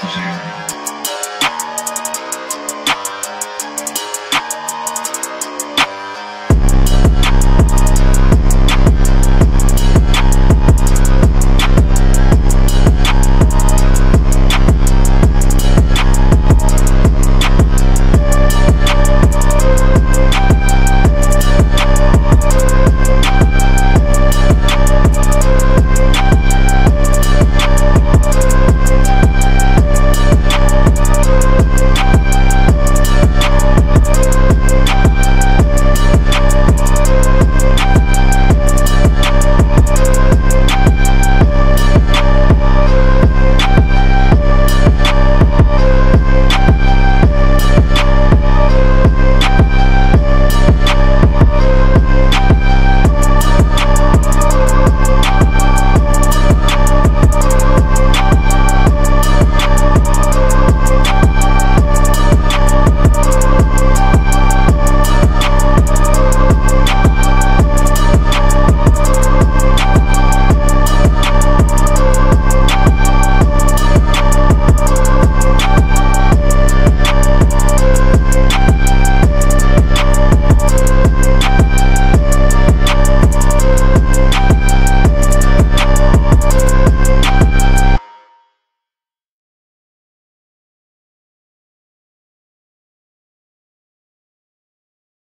Zero.